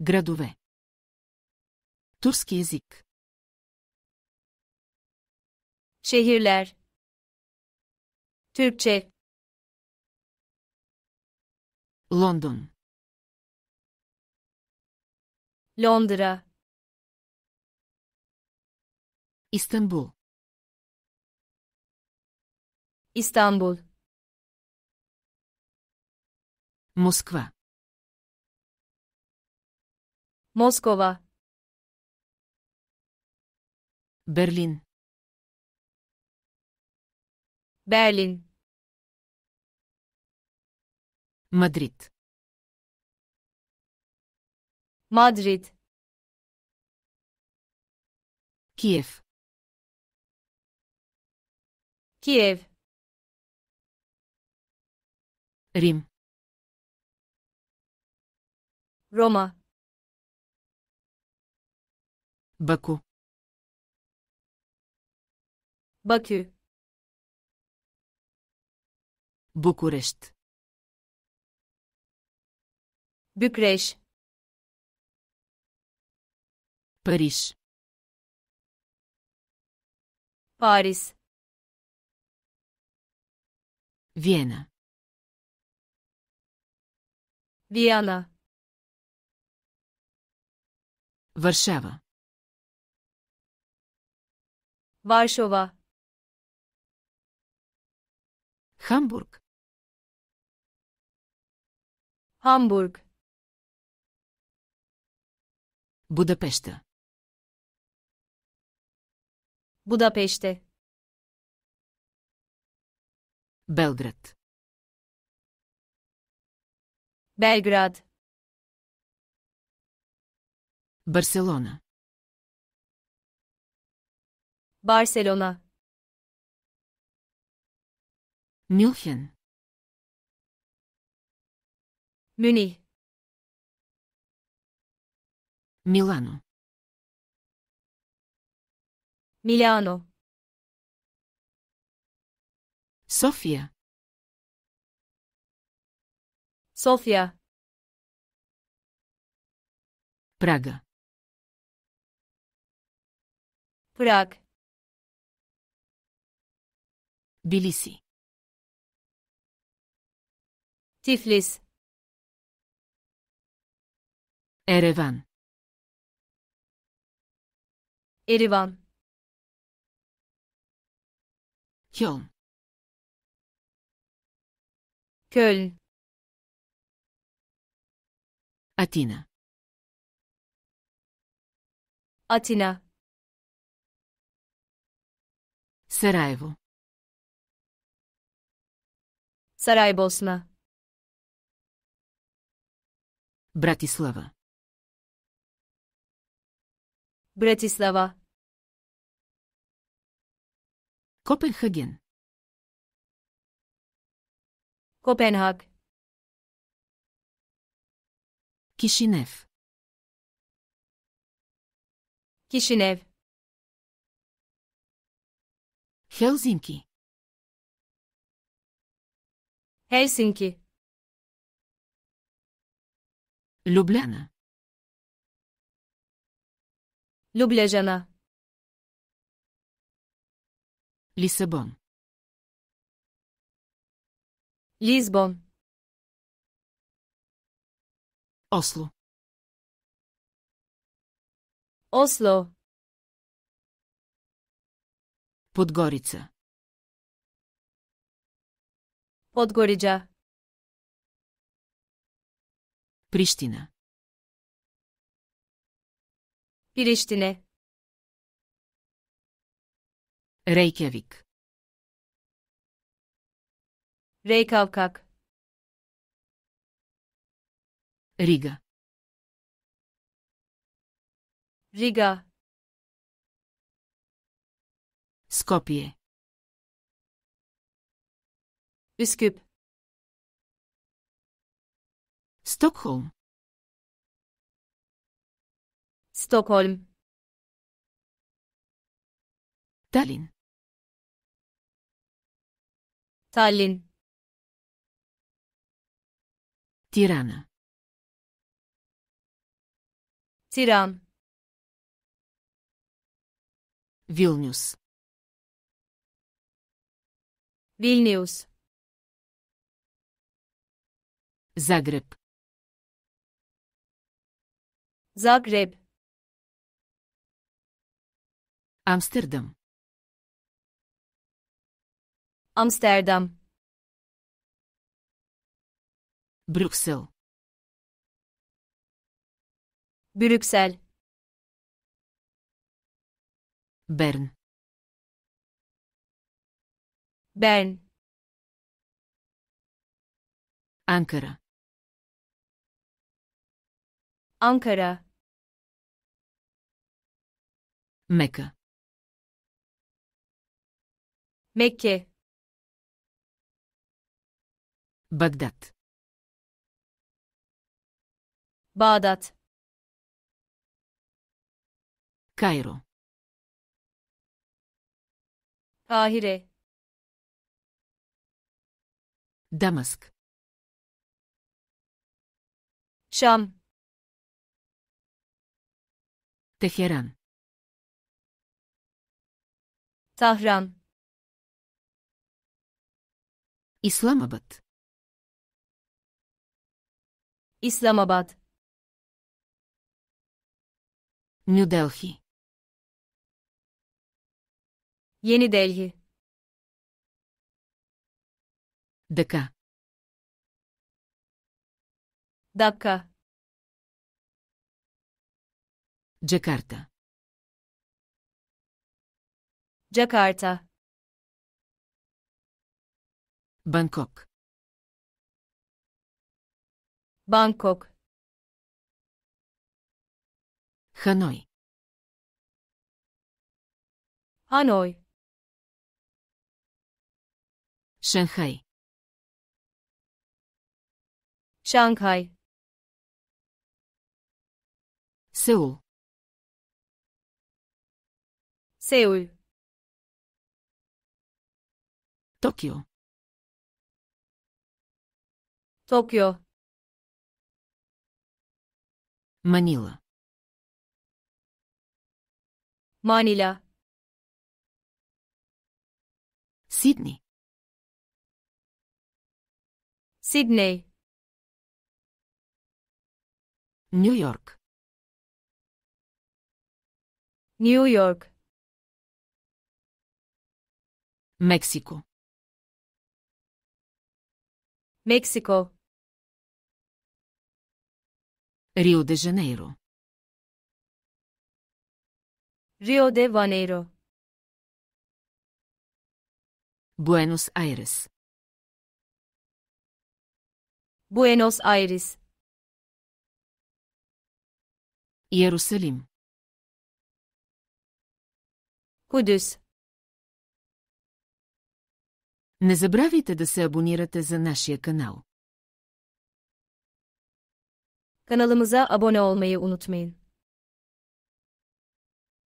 Градове. Турски език. Şehirler. Türkçe. Лондон. Londra. Истанбул. İstanbul. Москва. Moskova. Berlin. Berlin. Madrid. Madrid. Kiev. Kiev. Rim. Roma. Баку. Бакю. Букурещ. Бюкреш. Париж. Парис. Виена. Виана. Варшава. Varşova. Хамбург. Hamburg. Будапешта. Budapeşte. Белград. Belgrad. Барселона. Barcelona. München. Münih. Milano. Milano. Sofia. Sofia. Praga. Prag. Tbilisi. Tiflis. Erevan. Erivan. Köln Köln. Atina. Atina. Sarajevo. Saraybosna. Братислава. Bratislava. Копенхаген. Kopenhag. Кишинев. Kişinev. Хелзинки. Хельсинки. Любляна. Люблежена. Лисабон. Лизбон. Осло. Осло. Подгорица. Подгориджа. Прищина. Прищине. Рейкявик. Рейкавкак. Рига. Рига. Скопие. Bisküp. Stockholm. Stockholm. Tallinn. Tallinn. Tirana. Тиран. Вильнюс. Вильнюс. Zagreb. Zagreb. Amsterdam. Amsterdam. Brüksel. Brüksel. Bern. Bern. Ankara. Ankara. Mekka. Mekke. Bagdat Bağdat. Kairo. Kahire Damask. Şam. Teherán. Tahran. İslamabad. İslamabad. New Delhi. Yeni Delhi. Dakka. Dakka. Джакарта, Jakarta, Банкок, Bangkok, Ханой, Hanoi, Шанхай, Şanghay, Сеул, Seul, Токио, Tokyo, Манила, Manila, Сидни, Sydney, Нью-Йорк, New México. México. Río de Janeiro. Río de Janeiro. Buenos Aires. Buenos Aires. Jerusalem. Kudüs. Не забравяйте да се абонирате за нашия канал. Kanalımıza abone olmayı unutmayın.